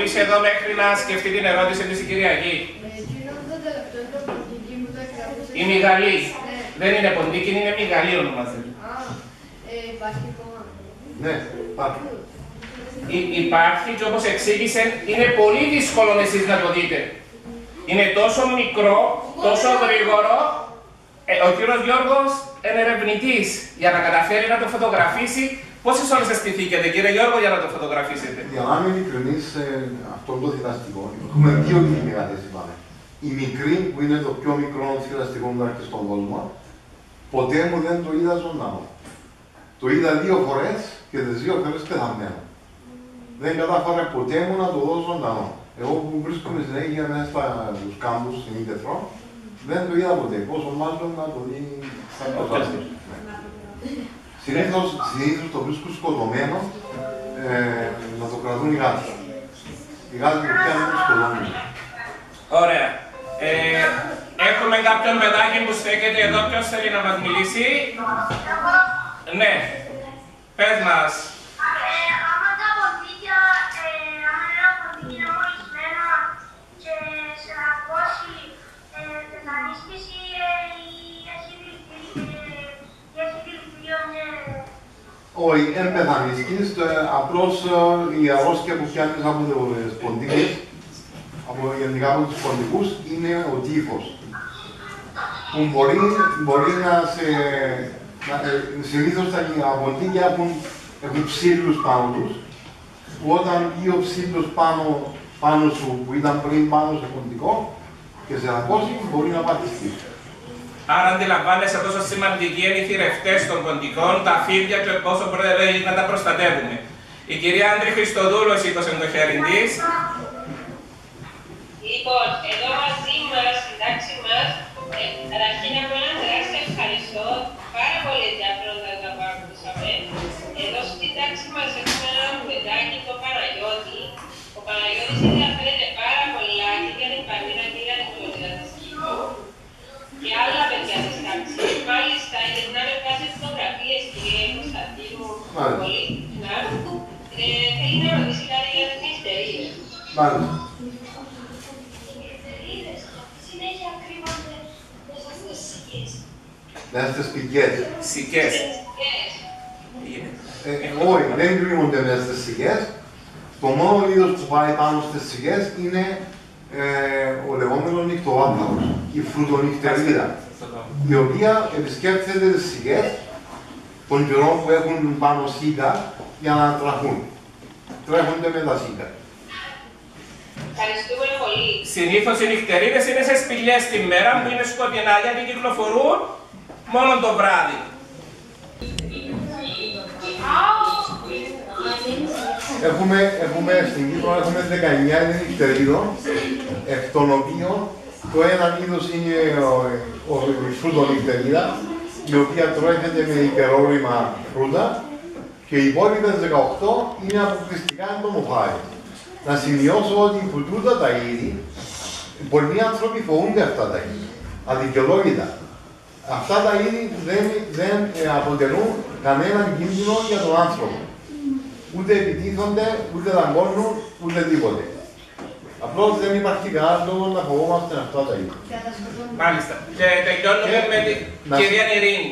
που είσαι εδώ μέχρι να σκεφτεί την ερώτηση της η Κυριακή. Εκείνο το τελευταίο το ποντική μου το εκγράφωσε. Η Μιγαλή. Ναι. Δεν είναι ποντίκη, είναι Μιγαλή ονομάζεται. Α, ε, υπάρχει ακόμα. Ναι, υπάρχει. Υ- Υπάρχει και όπως εξήγησε, είναι πολύ δύσκολο εσείς να το δείτε. Είναι τόσο μικρό, τόσο γρήγορο. Ε, ο κύριος Γιώργος είναι ερευνητής για να καταφέρει να το φωτογραφίσει. Πόσες ώρες αισθηθήκετε κύριε Γιώργο για να το φωτογραφίσετε; Για να είμαι ειλικρινής, ε, αυτό το θηλαστικό, έχουμε δύο κινημεράτες είπαμε. Η μικρή που είναι το πιο μικρό θηλαστικό που υπάρχει στον κόσμο, ποτέ μου δεν το είδα ζωντανό. Το είδα δύο φορές και τις δύο φορές πεθαμένο. Δεν κατάφερα ποτέ μου να το δω ζωντανό. Εγώ που βρίσκομαι συνέχεια μέσα στους κάμπους στην Ιτεθρό, δεν το είδα ποτέ. Πόσο μάλλον να το δει στα κοντά Συνήθως, συνήθως το βρίσκω σκοτωμένο ε, να το κρατούν οι γάτες. Οι γάτες το πιάνουν και σκοτώνουν. Ωραία. Ε, έχουμε κάποιον παιδάκι που στέκεται εδώ, ποιος θέλει να μας μιλήσει; Ναι, πες μας. Όχι, δεν πεθάνεις. Είναι στο, απλώς ε, η αρρώστια που πιάνεις από τις ποντίκες, από, γενικά από τους ποντικούς, είναι ο τύφος. Που μπορεί, μπορεί να σε... Να, ε, συνήθως τα ποντίκια έχουν, έχουν ψήλους πάνω τους, που όταν βγει ο ψήλος πάνω, πάνω σου, που ήταν πριν πάνω σε ποντικό, και σε ανακώσει, μπορεί να πατηστεί. Άρα αντιλαμβάνεσαι πόσο σημαντική είναι οι θηρευτές των ποντικών, τα φίδια και πόσο πρέπει να τα προστατεύουμε. Η κυρία Άντρη Χριστοδούλου σήκωσε το χέρι της. Λοιπόν, εδώ μαζί μας, στην τάξη μας, ε, καταρχήν από έναν τεράστιο ευχαριστώ. Πάρα πολύ ενδιαφέροντα τα που ακούσαμε. Εδώ στην τάξη μας έχουμε ένα παιδάκι, το Παναγιώτη. Ο Παναγιώτης ενδιαφέρεται Σικές. Yes. Είναι. Ε, ε, όχι, δεν κρύβονται μέσα στις σιγές. Το μόνο είδος που πάει πάνω στις σιγές είναι ε, ο λεγόμενος νυχτοβάπταρος, η φρουτονυχτερίδα, η οποία επισκέπτεται τις σιγές των καιρών που έχουν πάνω σίκα για να τραχούν. Τρέχονται με τα σίκα. Ευχαριστούμε πολύ. Συνήθως οι νυχτερίδες είναι σε σπηλιές τη μέρα που είναι σκοτεινά γιατί κυκλοφορούν μόνο το βράδυ. Έχουμε, έχουμε στην Κύπρο έχουμε 19 είδη νυχτερίδων, εκ των οποίων το ένα είδος είναι ο, ο, η φρουτονυχτερίδα, η οποία τρέχεται με υπερόρημα φρούτα και οι υπόλοιπες 18 είναι αποκλειστικά εντομοφάες. Να σημειώσω ότι η φρουτούτα τα είδη, πολλοί άνθρωποι φοβούνται αυτά τα είδη, αδικαιολόγητα. Αυτά τα είδη δεν, δεν ε, αποτελούν κανέναν κίνδυνο για τον άνθρωπο ούτε επιτίθονται, ούτε δαγκώνουν, ούτε τίποτε. Απλώς δεν υπάρχει κανένας λόγος να φοβόμαστε αυτά τα είδη. Και να τα σκοτώνουν. Μάλιστα. Και τελειώνουμε Και- με την να- κυρία Ειρήνη.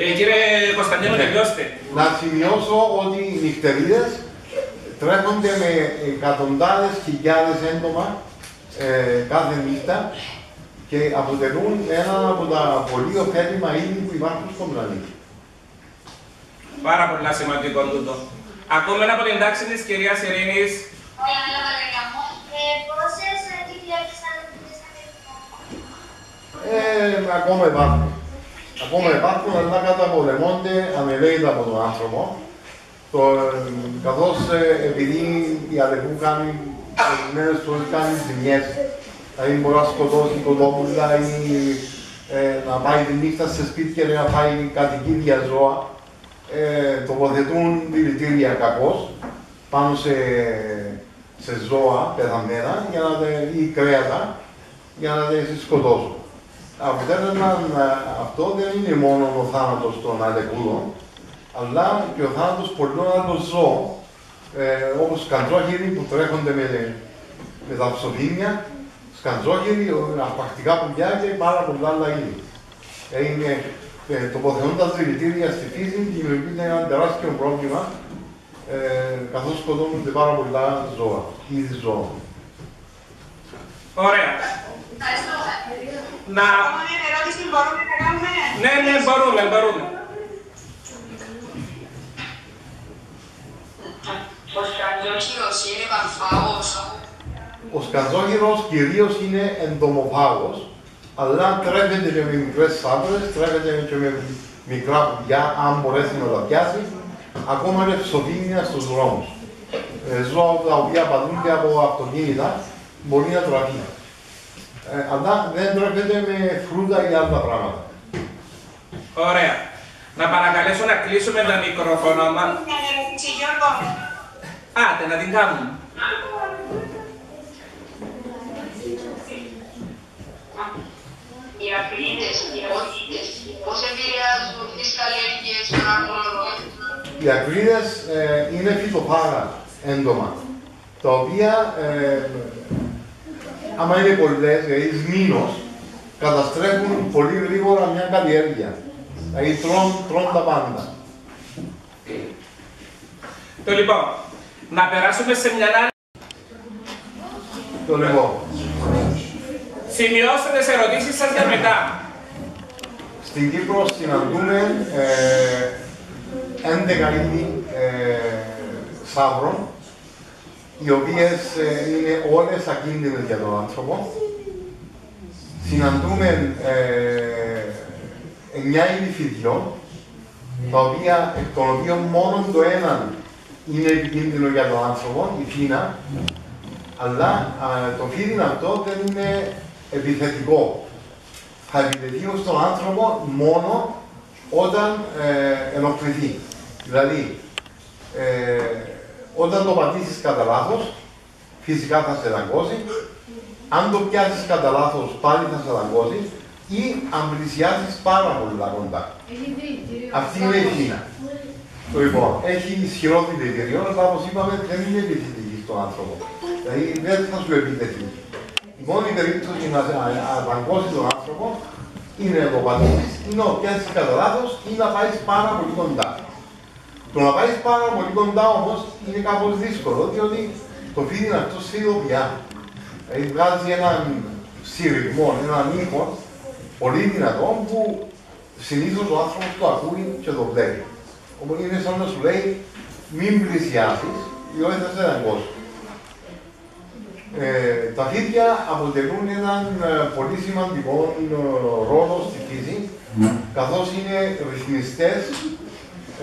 Ε, κύριε Κωνσταντίνο, τελειώστε. Να σημειώσω ότι οι νυχτερίδες τρέχονται με εκατοντάδες χιλιάδες έντομα ε, κάθε νύχτα και αποτελούν ένα από τα πολύ ωφέλιμα είδη που υπάρχουν στον πλανήτη. Πάρα πολύ σημαντικό τούτο. Ακούμε από την τάξη της κυρίας Ειρήνης. Ε, πόσες ε, κυκλοφορίες αναπτύσσατε Ε, ακόμα υπάρχουν. Ακόμα υπάρχουν, αλλά καταπολεμώνται αμελέητα από τον άνθρωπο. Το, ε, καθώς ε, επειδή η αλεπού κάνει ορισμένες φορές κάνει ζημιές, δηλαδή μπορεί να σκοτώσει κοντόπουλα ή ε, να πάει τη νύχτα σε σπίτια και να φάει κατοικίδια ζώα, ε, τοποθετούν δηλητήρια κακώς πάνω σε, σε ζώα πεθαμένα για να, τα- ή κρέατα για να τα σκοτώσουν. Αποτέλεσμα ε, αυτό δεν είναι μόνο ο θάνατος των αλεπούδων, αλλά και ο θάνατος πολλών άλλων ζώων, ε, όπως σκαντζόχυροι που τρέχονται με, με τα ψοφίνια, σκαντζόχυροι, αρπακτικά πουλιά και πάρα πολλά άλλα είδη. Ε, είναι, ε, τοποθετώντας δηλητήρια στη φύση δημιουργείται ένα τεράστιο πρόβλημα ε, καθώς σκοτώνονται πάρα πολλά ζώα, είδη ζώων. Ωραία. Να... Επόμενη ερώτηση μπορούμε να κάνουμε; Ναι, ναι, μπορούμε, μπορούμε. Ο σκαντζόχυρος είναι βαρφάγος. Ο σκαντζόχυρος κυρίως είναι εντομοφάγος, αλλά τρέφεται και με μικρές σάπρες, τρέφεται και με μικρά πουλιά, αν μπορέσει να τα πιάσει, ακόμα και ψοφίνια στους δρόμους. Ε, ζώα τα οποία πατρούνται από αυτοκίνητα, μπορεί να τραφεί. Ε, αλλά δεν τρέφεται με φρούτα ή άλλα πράγματα. Ωραία. Να παρακαλέσω να κλείσουμε τα μικρόφωνα μας. Μια ερώτηση, Γιώργο. Άτε, να την κάνουμε. Οι ακρίδες, οι ότιτες, πώς επηρεάζουν τις καλλιέργειες των αγρονών. Οι ακρίδες ε, είναι φυτοφάγα έντομα, τα οποία, ε, άμα είναι πολλές, δηλαδή σμήνος, καταστρέφουν πολύ γρήγορα μια καλλιέργεια. Δηλαδή τρών, τρών τα πάντα. Το λοιπόν, να περάσουμε σε μια άλλη. Το λοιπόν, Σημειώστε τις ερωτήσεις σας για μετά. στην Κύπρο συναντούμε ε, 11 είδη ε, σαύρων, οι οποίες ε, είναι όλες ακίνδυνες για τον άνθρωπο. Συναντούμε ε, 9 είδη φιδιών, τα οποία, εκ των οποίων μόνο το ένα είναι επικίνδυνο για τον άνθρωπο, η φίνα, αλλά α, το φίδι αυτό δεν είναι επιθετικό. Θα επιτεθεί στον άνθρωπο μόνο όταν ε, ενοχληθεί. Δηλαδή, ε, όταν το πατήσεις κατά λάθος, φυσικά θα σε δαγκώσει. Αν το πιάσεις κατά λάθος, πάλι θα σε δαγκώσει. Ή αν πλησιάσεις πάρα πολύ κοντά. Έχει δηλητήριο. Αυτή είναι η Κίνα. Το λοιπόν, έχει ισχυρό δηλητήριο, αλλά όπως είπαμε δεν είναι επιθετική στον άνθρωπο. Δηλαδή δεν θα σου επιτεθεί. Η μόνη περίπτωση να αδαγκώσει τον άνθρωπο είναι να το πατήσεις ή να το πιάσεις κατά λάθος ή να πάεις πάρα πολύ κοντά. Το να πάεις πάρα πολύ κοντά όμως είναι κάπως δύσκολο, διότι το φίδι είναι αυτό σφιδοπιά. Δηλαδή βγάζεις έναν συρριγμό, έναν ήχο πολύ δυνατό που συνήθως ο άνθρωπος το ακούει και το βλέπει. Οπότε είναι σαν να σου λέει μην πλησιάσεις, διότι θα σε δαγκώσει. Ε, τα φίδια αποτελούν έναν ε, πολύ σημαντικό ε, ρόλο στη φύση, καθώς είναι ρυθμιστές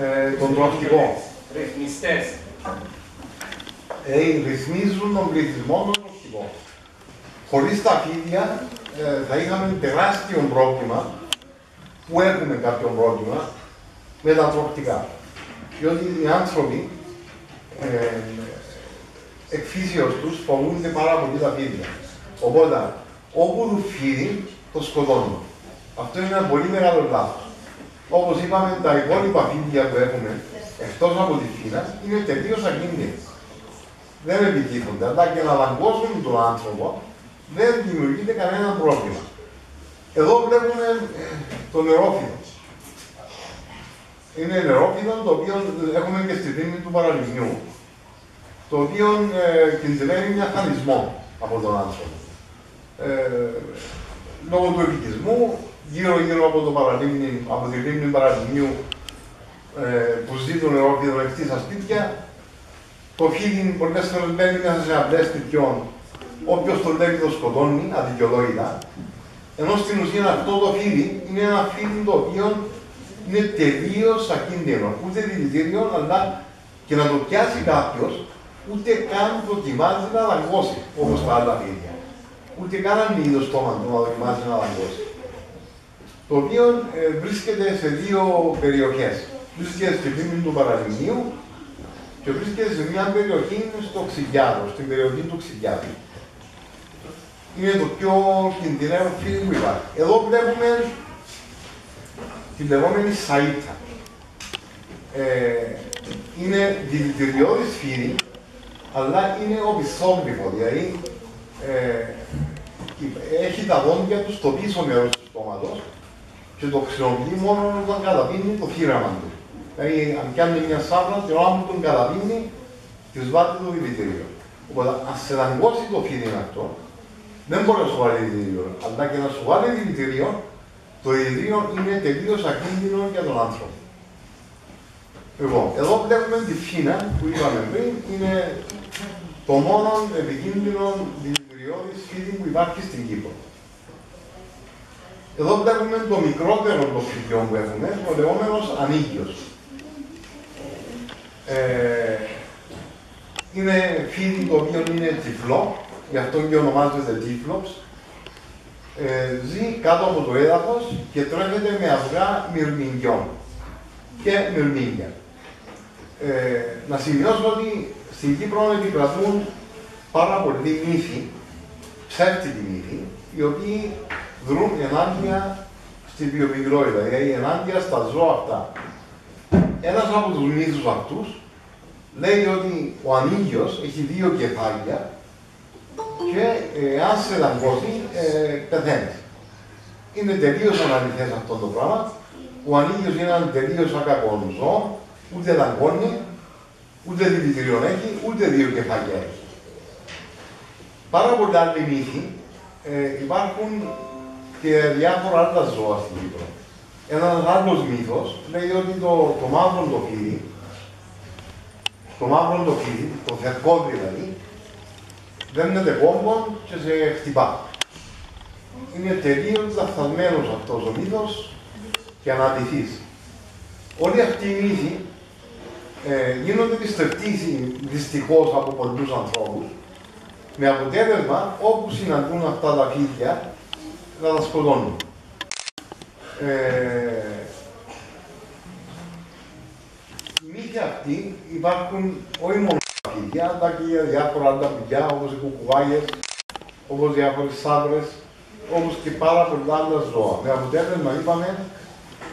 ε, των τροφικών. Ρυθμιστές. Ε, ρυθμίζουν τον πληθυσμό των τροφικών. Χωρίς τα φίδια ε, θα είχαμε τεράστιο πρόβλημα, που έχουμε κάποιο πρόβλημα, με τα τροφικά. Διότι οι άνθρωποι ε, εκ φύσεως τους φοβούνται πάρα πολύ τα φίδια. Οπότε, όπου τους φίδι, το σκοτώνουν. Αυτό είναι ένα πολύ μεγάλο λάθος. Όπως είπαμε, τα υπόλοιπα φίδια που έχουμε, εκτός από τη φύνα, είναι τελείως ακίνδυνα. Δεν επιτύχονται, αλλά και να δαγκώσουν τον άνθρωπο, δεν δημιουργείται κανένα πρόβλημα. Εδώ βλέπουμε ε, το νερόφιδο. Είναι νερόφιδο το οποίο έχουμε και στη δίνη του παραλυμνιού το οποίο ε, κινδυνεύει μια χανισμό από τον άνθρωπο. Ε, λόγω του επικισμού, γύρω-γύρω από, το παραλίμνη, από τη λίμνη παραλιμνιού ε, που ζει το νερόφιδο ρευτή στα σπίτια, το φίδι πολλές φορές μπαίνει μέσα σε απλές σπιτιών, όποιος το βλέπει το σκοτώνει, αδικαιολόγητα, ενώ στην ουσία αυτό το φίδι είναι ένα φίδι το οποίο είναι τελείως ακίνδυνο, ούτε δηλητήριο, αλλά και να το πιάσει κάποιος, ούτε καν δοκιμάζει να δαγκώσει όπως τα άλλα φίδια. Ούτε καν ανοίγει το στόμα του να δοκιμάζει να δαγκώσει. Το οποίο ε, βρίσκεται σε δύο περιοχές. Βρίσκεται στη λίμνη του Παραλιμνίου και βρίσκεται σε μια περιοχή στο Ξυγιάδο, στην περιοχή του Ξυγιάδου. Είναι το πιο κινδυνεύο φίδι που υπάρχει. Εδώ βλέπουμε την λεγόμενη σαΐτα. Ε, είναι δηλητηριώδης φύδι, αλλά είναι οπισθόμπικο, δηλαδή ε, έχει τα δόντια του στο πίσω μέρος του στόματος και το χρησιμοποιεί μόνο όταν καταπίνει το θύραμα του. Δηλαδή, αν κάνει μια σάπνα, την ώρα που τον καταπίνει, τη βάζει το δηλητήριο. Οπότε, αν σε δαγκώσει το φίδι αυτό, δεν μπορεί να σου βάλει δηλητήριο. Αλλά και να σου βάλει δηλητήριο, το δηλητήριο είναι τελείως ακίνδυνο για τον άνθρωπο. Λοιπόν, εδώ βλέπουμε τη φύνα που είπαμε πριν, είναι το μόνο επικίνδυνο δηλητηριώδης φίδι που υπάρχει στην Κύπρο. Εδώ βλέπουμε το μικρότερο των φυδιών που έχουμε, ο λεγόμενο ανίκιος. Ε, είναι φίδι το οποίο είναι τυφλό, γι' αυτό και ονομάζεται τύφλος. Ε, ζει κάτω από το έδαφος και τρέφεται με αυγά μυρμηγκιών και μυρμήγκια. Ε, να σημειώσω ότι στην Κύπρο επικρατούν πάρα πολλοί μύθοι, ψεύτικοι μύθοι, οι οποίοι δρούν ενάντια στη βιοπικρότητα, δηλαδή ενάντια στα ζώα αυτά. Ένας από τους μύθους αυτούς λέει ότι ο ανήλιος έχει δύο κεφάλια και ε, αν σε δαγκώσει, ε, πεθαίνεις. Είναι τελείως αναλυθές αυτό το πράγμα. Ο ανήλιος είναι ένα τελείως ακακόν ζώο, ούτε δαγκώνει, ούτε δηλητηριόν έχει, ούτε δύο κεφάλια έχει. Πάρα πολλά άλλοι μύθοι ε, υπάρχουν και διάφορα άλλα ζώα στην Κύπρο. Ένας άλλος μύθος λέει ότι το, το μαύρο το φίδι, το μαύρο το φίδι, το θερκό δηλαδή, δένεται κόμπον και σε χτυπά. Είναι τελείως λαθασμένο αυτός ο μύθος και αναδυθή. Όλοι αυτοί οι μύθοι ε, γίνονται πιστευτοί δυστυχώς από πολλούς ανθρώπους, με αποτέλεσμα όπου συναντούν αυτά τα φίδια να τα σκοτώνουν. Ε, οι μύθοι αυτοί υπάρχουν όχι μόνο στα φίδια, αλλά και για διάφορα άλλα παιδιά, όπως οι κουκουβάγες, όπως διάφορες σάντρες, όπως και πάρα πολλά άλλα ζώα. Με αποτέλεσμα είπαμε,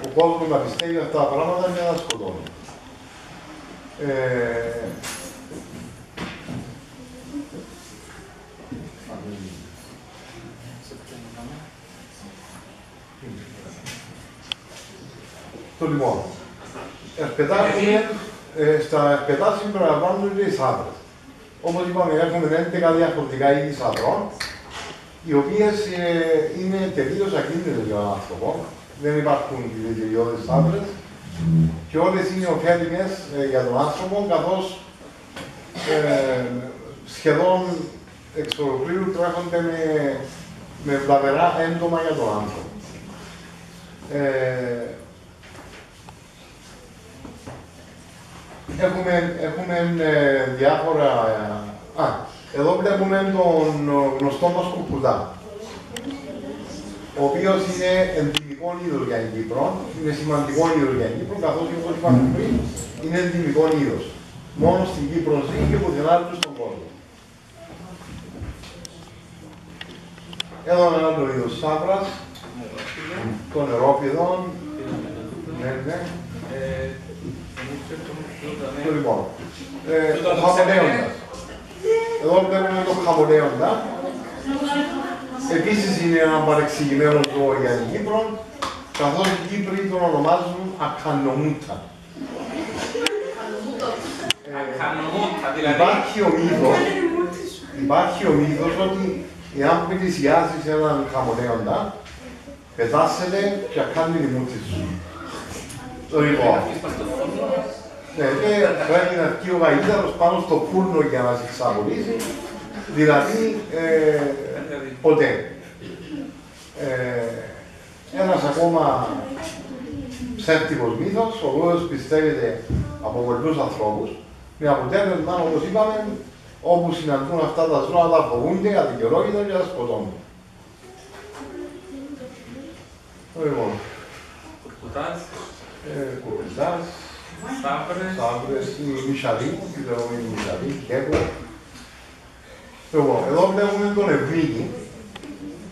ο κόσμος να πιστεύει αυτά τα πράγματα για να σκοτώνει. Ε, Το λοιπόν, ερπετά ε, στα ερπετά συμπεριλαμβάνονται οι σάδρες. Όπως είπαμε, έχουμε 11 διαφορετικά είδη σαδρών, οι οποίες ε, είναι τελείως ακίνδυνες για τον άνθρωπο. Δεν υπάρχουν δηλητηριώδεις σάδρες και όλες είναι ωφέλιμες ε, για τον άνθρωπο, καθώς ε, σχεδόν εξ ολοκλήρου τρέχονται με, με βλαβερά έντομα για τον άνθρωπο. Ε, Έχουμε, έχουμε ε, διάφορα... Ε, α, εδώ βλέπουμε τον γνωστό μας κουκουδά, ο οποίος είναι ενδυμικό είδο για την Κύπρο, είναι σημαντικό είδο για την Κύπρο, καθώς όπως είπαμε πριν, είναι ενδυμικό είδο. Μόνο στην Κύπρο ζει και πουθενά άλλου στον κόσμο. Εδώ ένα άλλο είδο σάβρας, των νερόπιδων. Ναι, ναι. Ε, Λοιπόν, ε, ο χαμονέοντας. Εδώ βλέπουμε τον χαμονέοντα. Επίσης είναι ένα παρεξηγημένο ζώο για την Κύπρο, καθώς οι Κύπροι τον ονομάζουν ακανομούτα. Ακανομούτα, δηλαδή. Υπάρχει ο μύθος, υπάρχει ο μύθος ότι εάν πλησιάζεις έναν χαμονέοντα, πετάσσεται και κάνει τη μούτη σου. Το λοιπόν. Ναι, και πρέπει να βγει ο γαϊδάρος πάνω στο φούρνο για να σε εξαπολύσει, δηλαδή ε, ποτέ. Ε, ένας ακόμα ψεύτικος μύθος, ο οποίος πιστεύεται από πολλούς ανθρώπους, με αποτέλεσμα, όπως είπαμε, όπου συναντούν αυτά τα ζώα, τα φοβούνται, αδικαιολόγητα και τα σκοτώνουν. Λοιπόν. Κουρκουτάς. Ε, κουρκουτάς. Σάβρες. Σάβρες, η Μισαλή, η λεγόμενη Μισαλή, Κέκο. Λοιπόν, εδώ βλέπουμε τον Ευνίκη.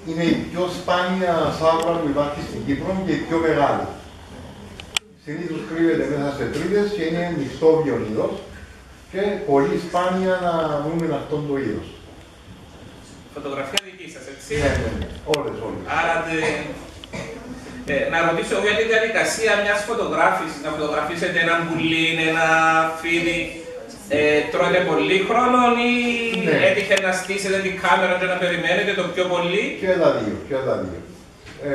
Είναι η πιο σπάνια σάβρα που υπάρχει στην Κύπρο και η πιο μεγάλη. Συνήθως κρύβεται μέσα σε τρύπες και είναι μειχτό βιονίδος και πολύ σπάνια να δούμε αυτόν το είδος. Φωτογραφία δική σας, έτσι. Ναι, ναι, ναι. Όλες, όλες. Άρα, τε- ε, να ρωτήσω για τη διαδικασία μιας φωτογράφησης, να φωτογραφίσετε ένα πουλί, ένα φίδι, ε, τρώτε πολύ χρόνο ή Ναι. έτυχε να στήσετε την κάμερα και να περιμένετε το πιο πολύ; Και τα δύο, και τα δύο. Ε,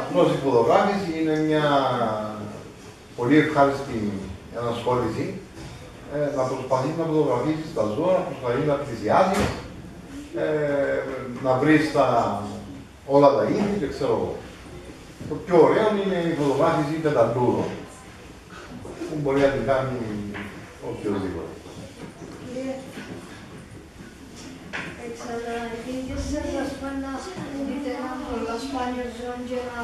απλώς η φωτογράφηση είναι μια πολύ ευχάριστη ενασχόληση. Ε, να προσπαθείς να φωτογραφίσεις τα ζώα, να προσπαθείς να πλησιάσεις, ε, να βρεις τα, όλα τα είδη και ξέρω εγώ. Το πιο ωραίο είναι η φωτογράφηση πεταλούδων, που μπορεί να την κάνει οποιοδήποτε. Κύριε, Εξαναγγείλετε σας ας πούμε να δείτε ένα πολλά σπάνιο ζώο και να,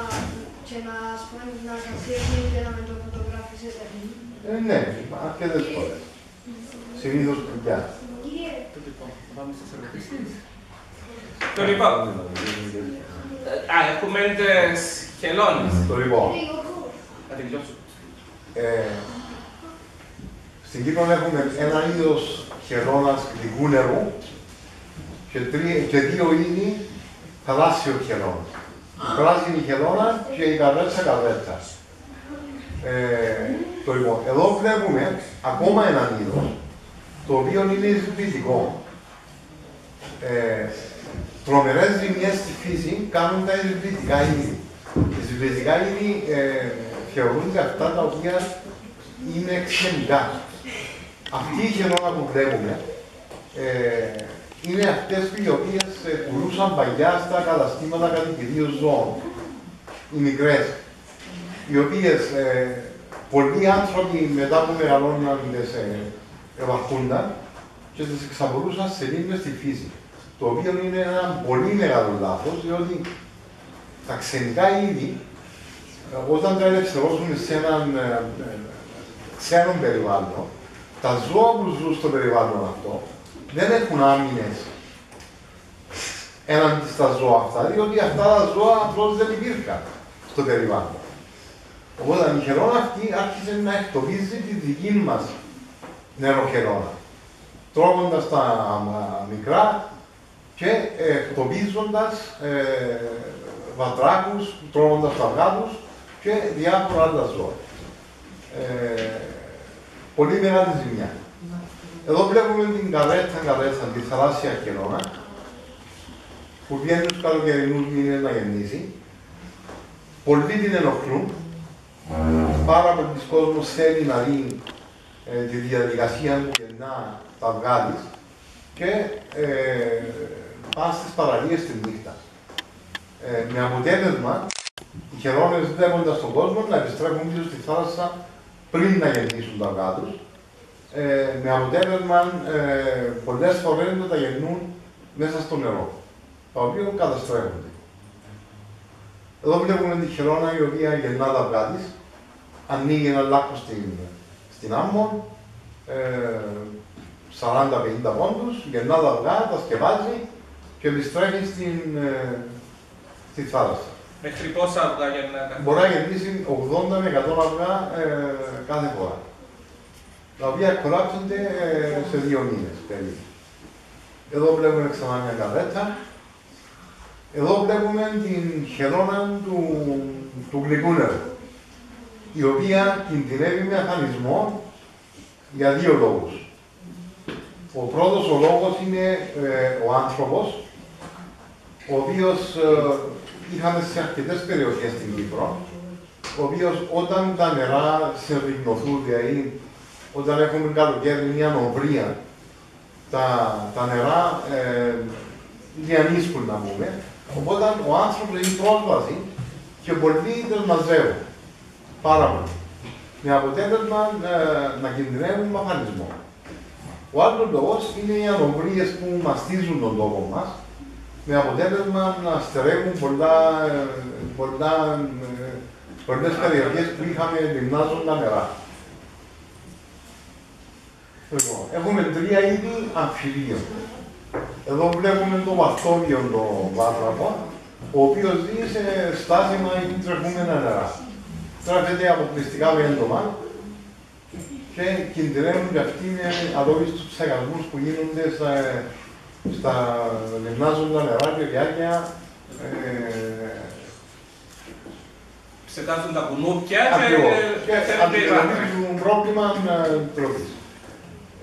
και να, ας πούμε, να σας έρθει και να με το φωτογραφίσετε. Ε, ναι, αρκετές φορές. Συνήθως κουκιά. Πάμε στις ερωτήσεις. Το λοιπόν, ε, α, έχουμε τις χελώνες. Το λοιπόν, Να τελειώσω. ε, στην Κύπρο έχουμε ένα είδος χελώνας γλυκού νερού και, τρία, και δύο είδη θαλάσσιο χελώνα. Η πράσινη χελώνα και η καρβέτσα καρβέτσα. Ε, το λοιπόν, εδώ βλέπουμε ακόμα ένα είδος, το οποίο είναι εισβητικό. Ε, τρομερές ζημιές στη φύση κάνουν τα εισβητικά είδη. Τα εισβητικά είδη ε, θεωρούνται αυτά τα οποία είναι ξενικά. Αυτή η χελώνα που βλέπουμε ε, είναι αυτές οι οποίες ε, πουλούσαν παλιά στα καταστήματα κατοικιδίων ζώων. Οι μικρές. Οι οποίες ε, πολλοί άνθρωποι μετά που μεγαλώναν τις ε, ευαρκούνταν και τις εξαπολούσαν σε λίμνες στη φύση. Το οποίο είναι ένα πολύ μεγάλο λάθος, διότι τα ξενικά είδη, ε, όταν τα ελευθερώσουν σε έναν ε, ε, ξένο περιβάλλον, τα ζώα που ζουν στο περιβάλλον αυτό δεν έχουν άμυνες έναντι στα ζώα αυτά, διότι αυτά τα ζώα απλώς δεν υπήρχαν στο περιβάλλον. Οπότε η χελώνα αυτή άρχισε να εκτοπίζει τη δική μας νεροχελώνα, τρώγοντας τα α, μικρά και ε, εκτοπίζοντας ε, βατράκους, τρώγοντας τα αυγά τους και διάφορα άλλα ζώα. Ε, πολύ μεγάλη ζημιά. Εδώ βλέπουμε την καρέτσα, καρέτσα, τη θαλάσσια χελώνα, που βγαίνει τους καλοκαιρινούς μήνες να γεννήσει. Πολλοί την ενοχλούν. Πάρα πολλοί κόσμος θέλει να δει ε, τη διαδικασία που γεννά τα αυγά της και ε, πάνε στις παραλίες της νύχτας. Ε, με αποτέλεσμα, οι χελώνες βλέποντας τον κόσμο να επιστρέφουν πίσω στη θάλασσα πριν να γεννήσουν τα αυγά τους. Ε, με αποτέλεσμα ε, πολλές φορές να τα γεννούν μέσα στο νερό, τα οποία καταστρέφονται. Εδώ βλέπουμε τη χελώνα η οποία γεννά τα αυγά της, ανοίγει ένα λάκκο στην, στην άμμο, ε, 40-50 πόντους, γεννά τα αυγά, τα σκεπάζει και επιστρέφει στην, ε, στη θάλασσα. Μέχρι πόσα αυγά γεννάτε. Μπορεί να γεννήσει 80 με 100 αυγά ε, κάθε φορά. Τα οποία κολλάψονται ε, σε δύο μήνες περίπου. Εδώ βλέπουμε ξανά μια καρέτσα. Εδώ βλέπουμε την χελώνα του, του γλυκού νερού, η οποία κινδυνεύει με αφανισμό για δύο λόγους. Ο πρώτος ο λόγος είναι ε, ο άνθρωπος, ο οποίος ε, είχαμε σε αρκετές περιοχές στην Κύπρο, ο οποίος όταν τα νερά συρρυκνωθούν, δηλαδή όταν έχουμε καλοκαίρι μια νομβρία, τα, τα νερά ε, διανύσκουν να πούμε, οπότε ο άνθρωπος έχει πρόσβαση και πολλοί τις μαζεύουν. Πάρα πολύ. Με αποτέλεσμα ε, να κινδυνεύουν με αφανισμό. Ο άλλος λόγος είναι οι ανομβρίες που μαστίζουν τον τόπο μας, με αποτέλεσμα να στερεύουν πολλά, ε, πολλά, ε, πολλές περιοχές που είχαμε λιμνάζουν τα νερά. Λοιπόν, έχουμε τρία είδη αμφιλίων. Εδώ βλέπουμε το βαστόβιο το βάτραπο, ο οποίος ζει σε στάσιμα ή τρεχούμενα νερά. τρέφεται αποκλειστικά με έντομα και κινδυνεύουν και αυτοί με αδόκιστους ψεγασμούς που γίνονται στα, στα γυμνάζοντα νερά και διάρκεια ε, Ψεκάζουν τα κουνούπια Ακριβώς. και Και φαίνονται οι βάτρες. αντιμετωπίζουν πρόβλημα ε, τροφής.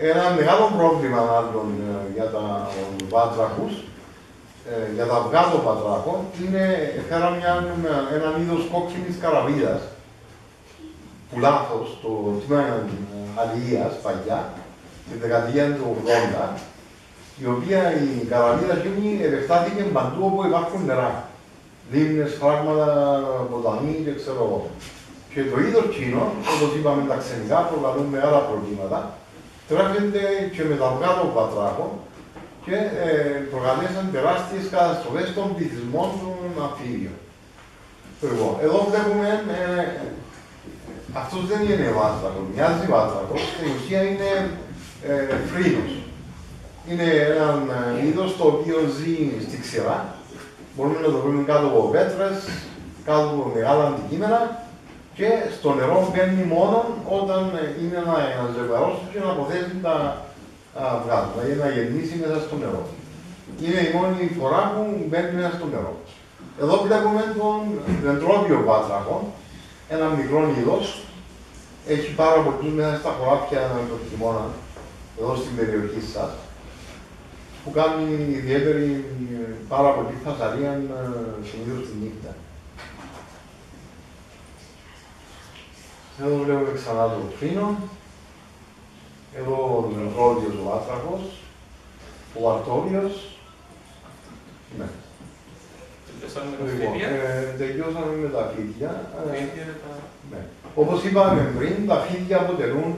Ένα μεγάλο πρόβλημα άλλων ε, για τα βάτραχους, ε, για τα αυγά των βάτραχων, είναι έφερα μια, έναν είδος κόκκινης καραβίδας, που λάθος, το τμήμα ε, αλληλείας παλιά, την δεκαετία του 80, η οποία η καραβίδα εκείνη επεκτάθηκε παντού όπου υπάρχουν νερά. Λίμνες, φράγματα, ποταμοί και ξέρω εγώ. Και το είδος κοινό, όπως είπαμε, τα ξενικά προκαλούν μεγάλα προβλήματα, τρέφεται και με τα αυγά των πατράχων και ε, προκαλέσαν τεράστιες καταστροφές των πληθυσμών των αμφίβιων. Λοιπόν, εδώ βλέπουμε, ε, αυτός δεν είναι βάτραχο, μοιάζει βάτραχο, στην ουσία είναι ε, φρύνος. Είναι ένα ε, είδος το οποίο ζει στη ξηρά. Μπορούμε να το βρούμε κάτω από πέτρες, κάτω από μεγάλα αντικείμενα και στο νερό μπαίνει μόνο όταν ε, είναι να, να ζευγαρώσει και να αποθέσει τα αυγά του, δηλαδή να γεννήσει μέσα στο νερό. Είναι η μόνη φορά που μπαίνει μέσα στο νερό. Εδώ βλέπουμε τον δεντρόβιο βάτραχο, ένα μικρό είδος, έχει πάρα πολλούς μέσα στα χωράφια το χειμώνα, εδώ στην περιοχή σας, που κάνει ιδιαίτερη ε, πάρα πολύ φασαρία ε, συνήθως τη νύχτα. Εδώ βλέπουμε ξανά το φίνο. Εδώ ο Δεντρόδιος ο Άτραχος, ο Αρτόριος. Ναι. Τελειώσαμε με τα Λοιπόν, φίδια. ε, τελειώσαμε με τα φίδια. Ε, Φίδια είναι τα- ναι. Όπως είπαμε πριν, τα φίδια αποτελούν,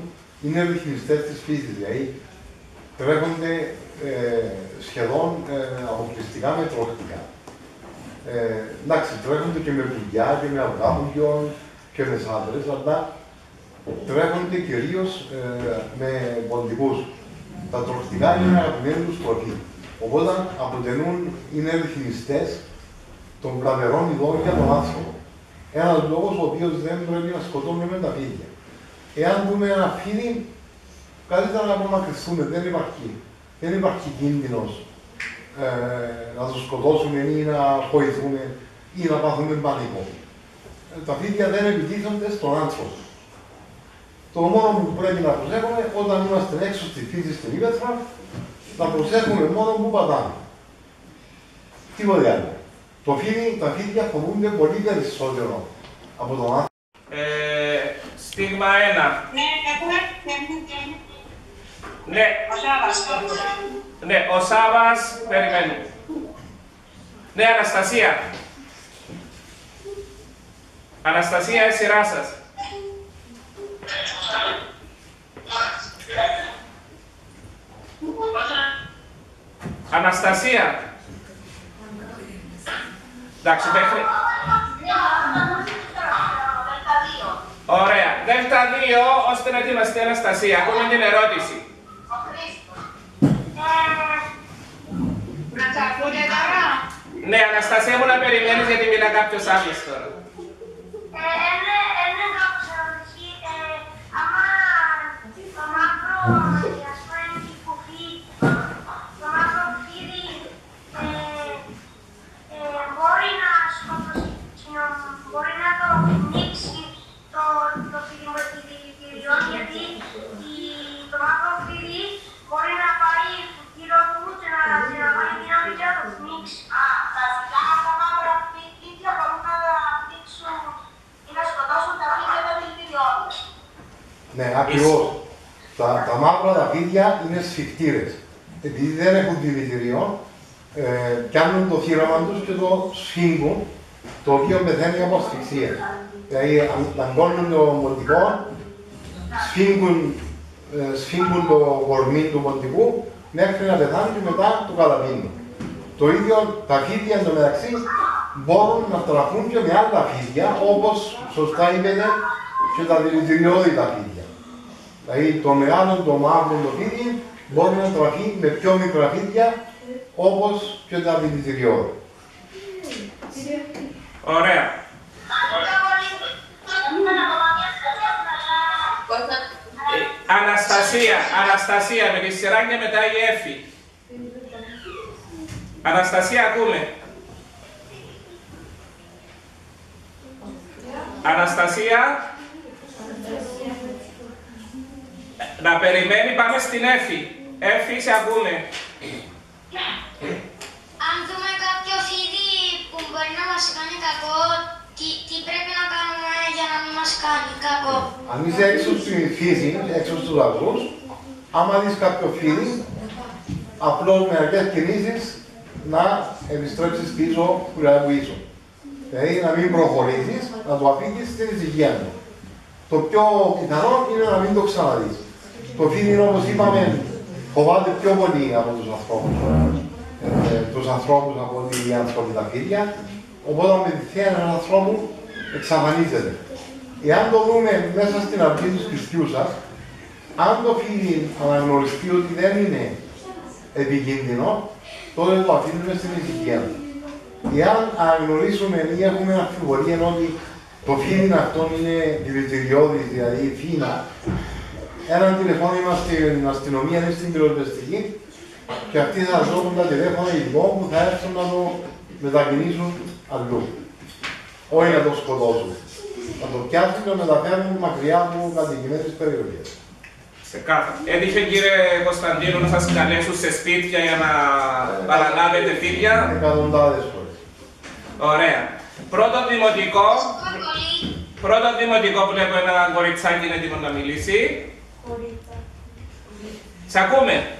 είναι ρυθμιστές της φύσης, δηλαδή τρέχονται ε, σχεδόν ε, αποκλειστικά με τροχτικά. Ε, εντάξει, τρέχονται και με πουλιά και με αυγάπουλιον και με σάντρες, αλλά τρέχονται κυρίως ε, με ποντικούς. Τα τροχτικά είναι αγαπημένοι τους τροφή. Οπότε αποτελούν, είναι ρυθμιστές των πλαβερών ειδών για τον άνθρωπο. Ένας λόγος ο οποίος δεν πρέπει να σκοτώνουμε τα φίδια. Εάν δούμε ένα φίδι, καλύτερα να απομακρυνθούμε, δεν υπάρχει, δεν υπάρχει κίνδυνος ε, να το σκοτώσουμε ή να χωηθούμε ή να πάθουμε πανικό. Ε, τα φίδια δεν επιτίθονται στον άνθρωπο. Το μόνο που πρέπει να προσέχουμε όταν είμαστε έξω στη φύση στην ύπεθρο, να προσέχουμε μόνο που πατάμε. Τίποτε άλλο. Το φίδι, τα φίδια φοβούνται πολύ περισσότερο από τον άνθρωπο. Ε, Στίγμα 1. Ναι, έχουμε. Ναι, Ο Σάββας. ναι, ο Σάβας, περιμένει. Ναι, Αναστασία. Αναστασία, η σειρά σας. Αναστασία. Εντάξει, δεν χρει- Ωραία. Δέλτα 2, ώστε να ετοιμαστεί η Αναστασία. Ακούμε την ερώτηση. Να τσακούνε τώρα; Ναι, Αναστασία μου να περιμένεις γιατί μιλά κάποιος άλλος τώρα. Είναι κάπως ερώτηση. Άμα το μαύρο, ας πούμε, η κουφή, το μαύρο φίδι ε, ε, μπορεί να σκοτώσει, συγγνώμη, μπορεί να το πνίξει το, το φίδι με τη δηλητηριό, γιατί η- το μαύρο φίδι μπορεί να πάρει γύρω του και να, και να πάρει δύναμη και να το πνίξει. Α, βασικά τα μαύρα φίδια μπορούν να τα πνίξουν ή να σκοτώσουν τα φίδια με δηλητηριώδες. Ναι, ακριβώς. Τα, τα μαύρα τα φίδια είναι σφιχτήρες. Επειδή δεν έχουν δηλητηριό, ε, πιάνουν το θύραμα τους και το σφίγγουν, το οποίο πεθαίνει από ασφυξία. Δηλαδή, αν- δαγκώνουν το μοντικό, σφίγγουν, ε, σφίγγουν το κορμί του μοντικού μέχρι να πεθάνει και μετά το καταπίνουν. Το ίδιο τα φίδια εντωμεταξύ μπορούν να τραφούν και με άλλα φίδια, όπως σωστά είπετε και τα δηλητηριώδη τα φίδια. Δηλαδή το μεγάλο, το μαύρο, το φίδι μπορεί να τραφεί με πιο μικρά φίδια όπως και τα. Ωραία. Ε, Αναστασία, Αναστασία, με τη σειρά και μετά η Εφη. Αναστασία, ακούμε. Αναστασία. Να περιμένει, πάμε στην Εφη. Εφη, σε ακούμε. Αν δούμε κάποιο φίδι που μπορεί να μας κάνει κακό, τι, τι πρέπει να κάνουμε για να μην μας κάνει κακό; Αν είσαι έξω στη φύση, έξω στους αγρούς, άμα δεις κάποιο φίδι, απλώς με αρκετές κινήσεις να επιστρέψεις πίσω που που ήσουν. Δηλαδή να μην προχωρήσεις, να το αφήσεις στην ησυχία του. Το πιο πιθανό είναι να μην το ξαναδείς. Το φίδι, όπως είπαμε, φοβάται πιο πολύ από τους ανθρώπους. Ε, τους ανθρώπους από ότι οι άνθρωποι τα φίδια. Οπότε με τη θέα ενός ανθρώπου εξαφανίζεται. Εάν το δούμε μέσα στην αρχή του σπιτιού σας, αν το φίδι αναγνωριστεί ότι δεν είναι επικίνδυνο, τότε το αφήνουμε στην ησυχία του. Εάν αναγνωρίσουμε ή έχουμε αμφιβολία ότι το φίδι αυτό είναι δηλητηριώδης, δηλαδή φίνα, έναν τηλεφώνημα στην αστυνομία ή στην πυροσβεστική και αυτοί θα δώσουν τα τηλέφωνα ειδικών που θα έρθουν να το μετακινήσουν αλλού. Όχι να το σκοτώσουν. Να το πιάσουν και να μεταφέρουν μακριά από κατοικημένες περιοχές. Ξεκάθαρα. Έτυχε κύριε Κωνσταντίνου να σας καλέσουν σε σπίτια για να παραλάβετε φίδια. Εκατοντάδες φορές. Ωραία. Πρώτο δημοτικό, Πολύ. πρώτο δημοτικό βλέπω ένα κοριτσάκι είναι έτοιμο να μιλήσει. Σε ακούμε.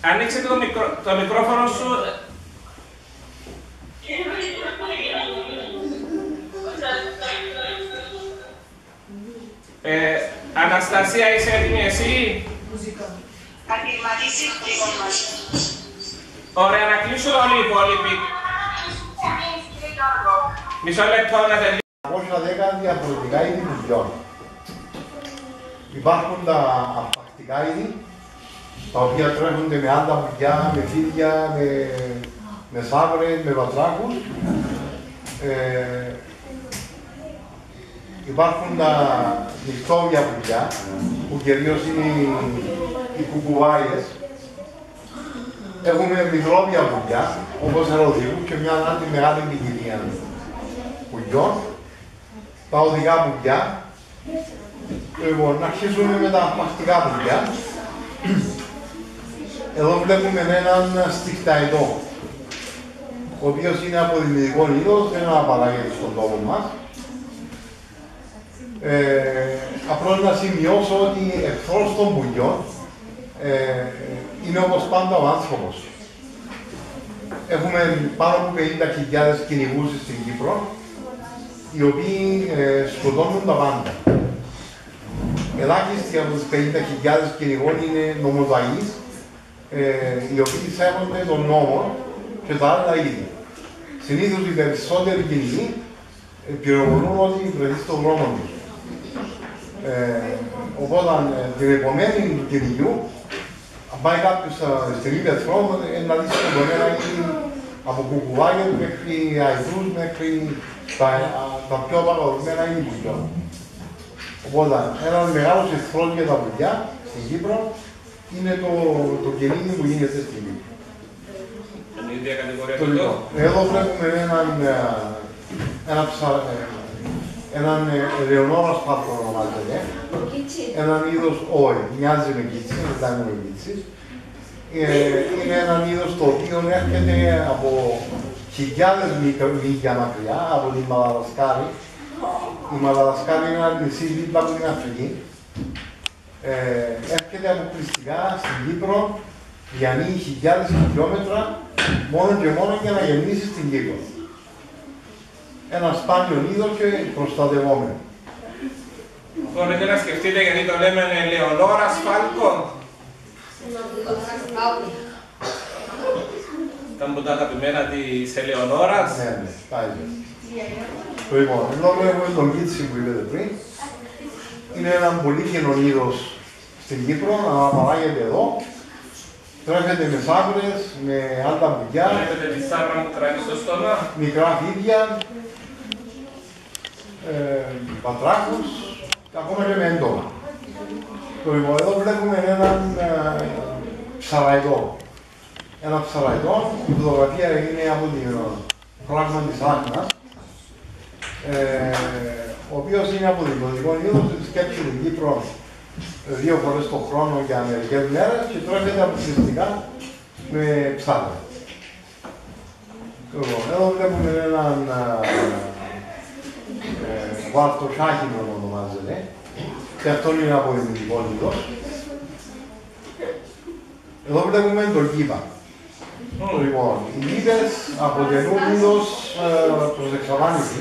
Ανοίξτε το, μικρό, το μικρόφωνο σου. Ε, Αναστασία, είσαι έτοιμη εσύ; Ακριματίσεις δικών μας. Ωραία, να κλείσουν όλοι οι υπόλοιποι. Μισό λεπτό να τελειώσουμε. 210 διαφορετικά είδη πουλιών. Υπάρχουν τα αρπακτικά είδη, τα οποία τρέχονται με άλλα πουλιά, με φίδια, με, με σάβρες, με βατράχους. Ε, υπάρχουν τα νυχτόβια πουλιά, που κυρίως είναι οι, οι κουκουβάιες. Έχουμε μικρόβια πουλιά, όπως ερωτικού και μια άλλη μεγάλη ποικιλία πουλιών, τα οδηγά πουλιά. Λοιπόν, να αρχίσουμε με τα μαχτικά πουλιά. Εδώ βλέπουμε έναν στιχταϊτό, ο οποίος είναι αποδημητικό είδος, δεν αναπαράγεται στον τόπο μας. Ε, απλώς να σημειώσω ότι εχθρός των πουλιών ε, είναι όπως πάντα ο άνθρωπος. Έχουμε πάνω από 50.000 κυνηγούς στην Κύπρο, οι οποίοι ε, σκοτώνουν τα πάντα. Ελάχιστοι από τις 50.000 κυνηγών είναι νομοταγείς, ε, οι οποίοι σέβονται τον νόμο και τα άλλα είδη. Συνήθως οι περισσότεροι κυνηγοί ε, πυροβολούν ότι βρεθεί στον δρόμο τους. Ε, οπότε ε, την επομένη του κυνηγιού, αν πάει κάποιος ε, στην ίδια δρόμο, ε, να δει σκοτωμένα είδη από κουκουβάγια μέχρι αϊδούς, μέχρι τα, τα πιο παραδοσμένα είδη πουλιών. Οπότε, ένας μεγάλος εχθρός για τα πουλιά στην Κύπρο είναι το, το κυνήγι που γίνεται στην Κύπρο. Είναι η ίδια κατηγορία Το του λοιπόν, Εδώ βλέπουμε έναν, ε, ένα ψα, ε, έναν ε, ελαιονόρα σπάθρο ονομάζεται. Έναν είδος, όχι, μοιάζει με κίτσι, μετά είναι με κίτσι. Ε, είναι έναν είδος το οποίο έρχεται από χιλιάδες μικρο- μίλια μακριά, από τη Μαδαγασκάρη. Η Μαδαγασκάρη είναι ένα νησί δίπλα από την Αφρική. Ε, έρχεται αποκλειστικά στην Κύπρο, διανύει χιλιάδες χιλιόμετρα, μόνο και μόνο για να γεννήσει στην Κύπρο. Ένα σπάνιο είδο και προστατευόμενο. Μπορείτε να σκεφτείτε γιατί το λέμε Ελεονόρα Φάλκο. Ήταν από τα αγαπημένα της Ελεονόρας. Ναι, ναι, πάει. Λοιπόν, εδώ βλέπουμε τον κίτσι που είπατε πριν. Είναι ένα πολύ καινό είδος στην Κύπρο, αναπαράγεται εδώ. Τρέφεται με σάμπρες, με άλλα πουλιά, Βλέπετε τη σάρμα που τραβεί στο στόμα. μικρά φίδια. ε, πατράχους, ακόμα και με έντομα. Το λοιπόν, εδώ βλέπουμε έναν ε, ψαραϊδό. Ένα ψαραϊδό, η φωτογραφία είναι από την φράγμα της Άχνας, ε, ο οποίος είναι από την Πολιτικό Είδος, σκέψης την Κύπρο ε, δύο φορές το χρόνο για μερικές μέρες και τρέφεται αποκλειστικά με ψάρια. Λοιπόν, εδώ βλέπουμε έναν ε, βάρτο σάχινο ονομάζεται και αυτό είναι από ελληνικό είδος. Εδώ βλέπουμε το γήπα. Λοιπόν, οι γήπες αποτελούν είδος ε, προς εξαφάνιση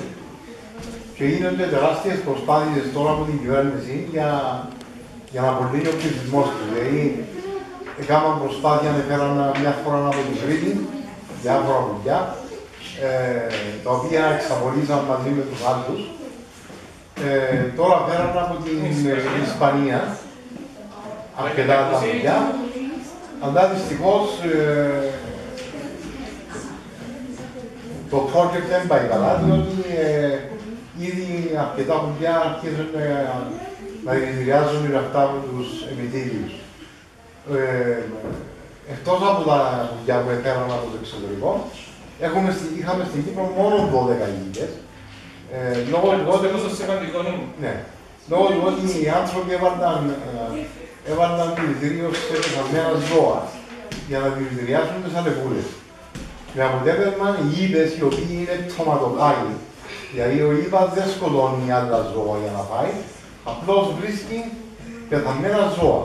και γίνονται τεράστιες προσπάθειες τώρα από την κυβέρνηση για, για να απολύει ο πληθυσμός τους. Δηλαδή, έκαναν προσπάθεια να φέραν μια φορά από την Κρήτη, διάφορα πουλιά, ε, τα οποία εξαπολύσαν μαζί με τους άλλους. Ε, τώρα φέραν από την Ισπανία αρκετά τα πουλιά, αλλά δυστυχώς ε, το project δεν πάει καλά, διότι ε, ήδη αρκετά πουλιά αρχίζουν να, να δηλητηριάζουν αυτά από τους επιτήλιους. Ε, εκτός από τα πουλιά που έφεραν από το εξωτερικό, έχουμε, στη- είχαμε στην Κύπρο μόνο 12 γηγές. Ε, λόγω του ότι Πόσο σημαντικό είναι. ναι. Λόγω του ότι οι άνθρωποι έβαλαν, ε, έβαλαν δηλητήριο σε πεθαμένα ζώα για να δηλητηριάσουν τις αλεπούλες. Με αποτέλεσμα οι ύπες οι οποίοι είναι τοματοφάγοι, δηλαδή ο ύπας δεν σκοτώνει άλλα ζώα για να φάει, απλώς βρίσκει πεθαμένα ζώα.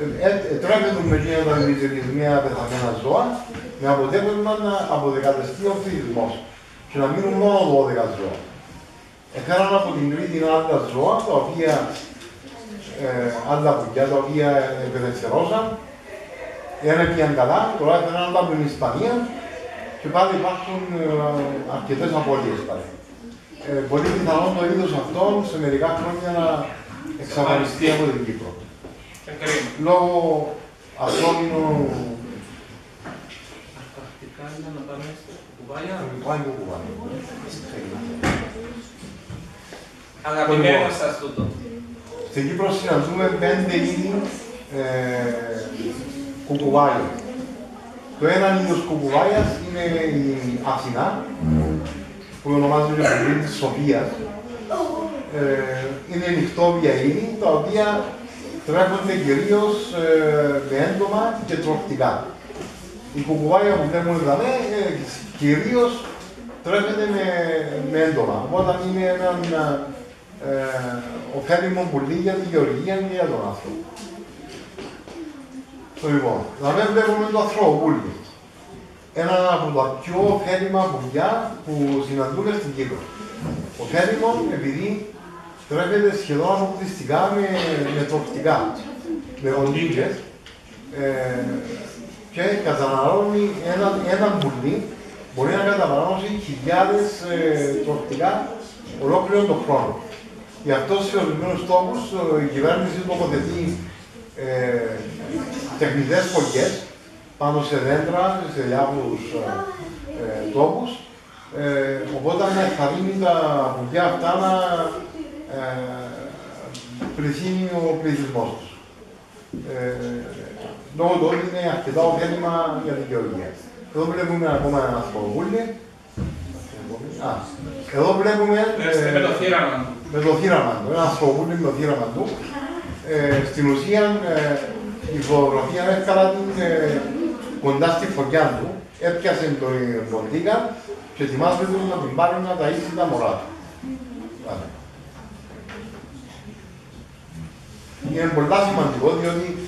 Ε, ε, ε, τρέφεται με εκείνα τα δηλητηρισμένα πεθαμένα ζώα, με αποτέλεσμα να αποδεκατεστεί ο πληθυσμός και να μείνουν μόνο 12 ζώα. Έφεραν από την Κρήτη άλλα ζώα, τα οποία, ε, άλλα πουλιά, τα οποία επελευθερώσαν, δεν πήγαν καλά, τώρα έφεραν άλλα από την Ισπανία και πάλι υπάρχουν ε, αρκετές απώλειες πάλι. Ε, πολύ πιθανόν το είδος αυτό σε μερικά χρόνια να εξαφανιστεί από την Κύπρο. Ε, κρίμα. Λόγω ανθρώπινου Πρακτικά είναι να πάμε στο κουβάλια; Πάει που κουβάνε. Αγαπημένο σας τούτο. Στην Κύπρο συναντούμε πέντε είδη ε, κουκουβάγια. Το ένα είδος κουκουβάγιας είναι η Αθηνά, που ονομάζεται και πολύ της Σοφίας. Ε, είναι νυχτόβια είδη, τα οποία τρέφονται κυρίως ε, με έντομα και τροκτικά. Η κουκουβάγια που βλέπουμε εδώ ε, κυρίως τρέφεται με, με έντομα. Όταν είναι έναν ε, ωφέλιμο πουλί για τη γεωργία και για τον άνθρωπο. Λοιπόν, δηλαδή βλέπουμε το αθροοπούλι. Ένα από τα πιο ωφέλιμα πουλιά που συναντούμε στην Κύπρο. Ωφέλιμο επειδή τρέφεται σχεδόν αποκλειστικά με, με τροκτικά, με οντίκες ε, και καταναλώνει ένα, ένα πουλί μπορεί να καταναλώσει χιλιάδες ε, τροκτικά ολόκληρο τον χρόνο. Γι' αυτό σε ορισμένους τόπους η κυβέρνηση τοποθετεί ε, τεχνητές φωλιέ πάνω σε δέντρα, σε διάφορους ε, τόπους. Ε, οπότε να ενθαρρύνει τα πουλιά αυτά να ε, πληθύνει ο πληθυσμός τους. Ε, λόγω του ότι είναι αρκετά ωφέλιμα για την γεωργία. Εδώ βλέπουμε ακόμα ένα ασποροπούλι. Α, εδώ βλέπουμε. Ε, Με το θύραμα. με το θύραμα του, ένα ασπροπούλι με το θύραμα του. Ε, στην ουσία ε, η φωτογραφία έκανα την ε, κοντά στη φωτιά του, έπιασε τον ποντίκα και ετοιμάζεται να την πάρει να ταΐσει τα μωρά του. Άρα. Είναι πολύ σημαντικό διότι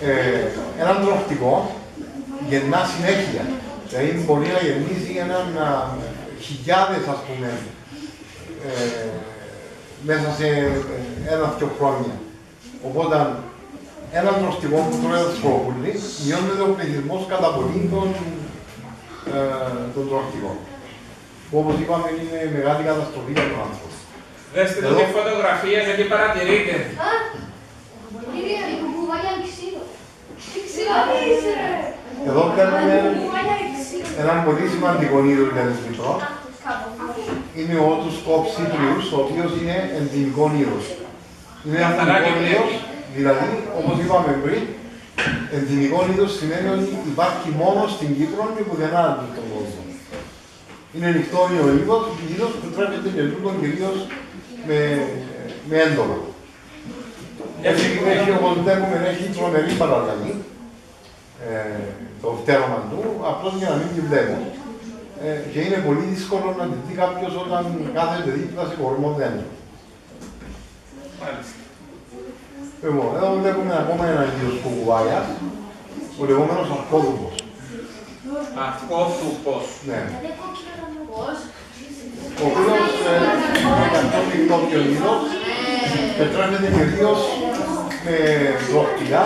ε, έναν τροφτικό γεννά συνέχεια. Δηλαδή μπορεί να γεννήσει έναν α, χιλιάδες ας πούμε ε, μέσα σε ένα-δυο χρόνια. Οπότε, έναν τροφτικό που τρώει το σκόπουλι, μειώνεται ο πληθυσμός κατά πολύ των, ε, των τροφτικών. Που όπως είπαμε είναι μεγάλη καταστροφή για τον άνθρωπο. Δέστε το τη φωτογραφία γιατί παρατηρείτε. Είναι η κουκουβάγια ξύλο. Ξύλο είσαι ρε; Εδώ βλέπουμε Κουκουβάγια ξύλο. έναν πολύ σημαντικό είδος για την Κύπρο, είναι ο Ότους Κόψιτριους, ο οποίος είναι ενδυμικός είδος. Είναι Καθαρά ενδυμικό και είδος, βλέπει. δηλαδή, όπως είπαμε πριν, ενδυμικό είδος σημαίνει ότι υπάρχει μόνο στην Κύπρο και πουθενά άλλο στον κόσμο. Είναι νυχτόνιο είδος, είδος που τρέφεται και τούτο κυρίως με, με έντομα. Έτσι έχει, όπως βλέπουμε, έχει τρομερή παραλαγή, ε, το φτέρωμα του, απλώς για να μην τη βλέπουν. Ε, και είναι πολύ δύσκολο να τη δει κάποιος όταν κάθεται δίπλα σε κορμό δέντρο. Μάλιστα. Λοιπόν, εδώ βλέπουμε ακόμα ένα είδος κουκουβάγιας, ο λεγόμενος αρκόδουμος. Αυτό του πώς. Ναι. Ο οποίος ε, είναι αυτό μικρό είδος και τρέφεται κυρίως με δρόχτυλα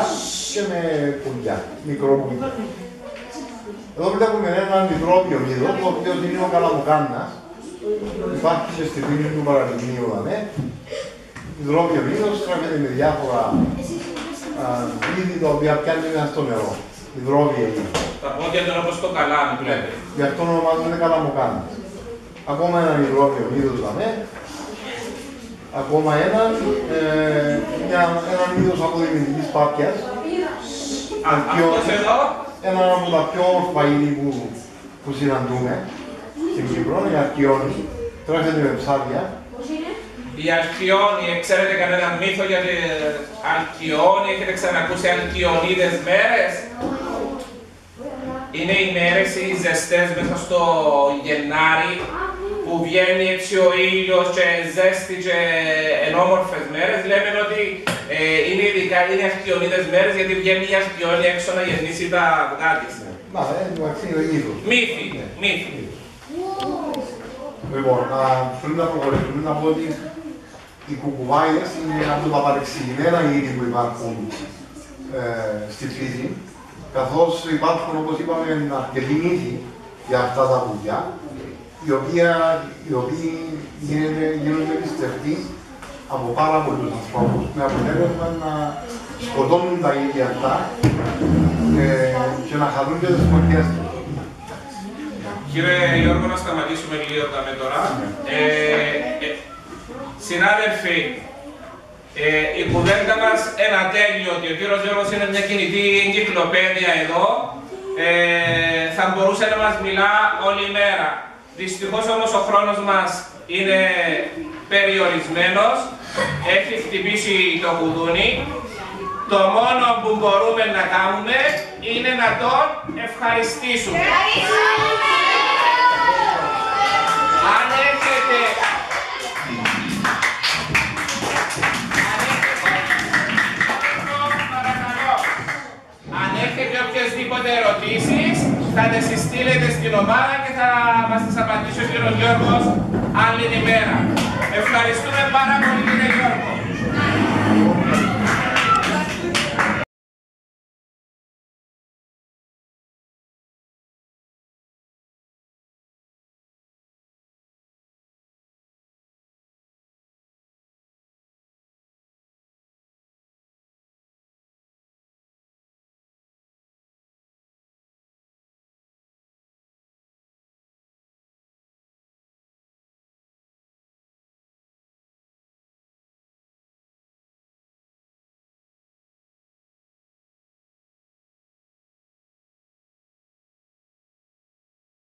και με πουλιά, μικρό πουλιά. Εδώ βλέπουμε έναν μικρόβιο είδο, το οποίος είναι ο καλαμοκάνας. Υπάρχει και στη φύλλη του παραλυμνίου, ναι. Υδρόβιο είδο τρέφεται με διάφορα α, είδη τα οποία πιάνουν μέσα στο νερό. Υδρόβια είδη. Τα πόδια του είναι όπως το καλάμι, βλέπετε. Γι' αυτό ονομάζονται καλαμοκάνας. Ακόμα έναν υδρόβιο είδος δαμέ. Ακόμα έναν, ε, μια, έναν είδος αποδημητικής πάπιας. Α, Αυτός εδώ, Έναν από τα πιο όμορφα είδη που, που συναντούμε στην Κύπρο, η αρκιόνη. Τρέφεται με ψάρια. Η Αλκιόνη, ξέρετε κανέναν μύθο για την Αλκιόνη, έχετε ξανακούσει Αλκιονίδες μέρες; Είναι οι μέρες οι ζεστές μέσα στο Γενάρη που βγαίνει έτσι ο ήλιος και ζέστη και ενόμορφες μέρες. Λέμε ότι ε, είναι ειδικά είναι Αλκιονίδες μέρες γιατί βγαίνει η Αλκιόνη έξω να γεννήσει τα αυγά της. Να, ε, εντάξει, είναι είδος. Μύθοι, μύθοι. Λοιπόν, να, πριν να προχωρήσουμε, να πω ότι οι κουκουβάιδες είναι ένα από τα παρεξηγημένα είδη που υπάρχουν ε, στη φύση, καθώς υπάρχουν, όπως είπαμε, αρκετοί μύθοι για αυτά τα πουλιά, οι, οποία, οι οποίοι γίνονται, γίνονται πιστευτοί από πάρα πολλούς ανθρώπους, με αποτέλεσμα να σκοτώνουν τα ίδια αυτά ε, και να χαλούν και τις φωτιές τους. Κύριε Γιώργο, να σταματήσουμε λίγο τα με τώρα. Ε, ε, συνάδελφοι, ε, η κουβέντα μας ένα τέλειο ότι ο κύριος Γιώργος είναι μια κινητή εγκυκλοπαίδεια εδώ. Ε, θα μπορούσε να μας μιλά όλη μέρα. Δυστυχώς όμως ο χρόνος μας είναι περιορισμένος. Έχει χτυπήσει το κουδούνι. Το μόνο που μπορούμε να κάνουμε είναι να τον ευχαριστήσουμε. Ερωτήσεις, θα τις στείλετε στην ομάδα και θα μας τις απαντήσει ο κύριος Γιώργος άλλη ημέρα. Ευχαριστούμε πάρα πολύ κύριε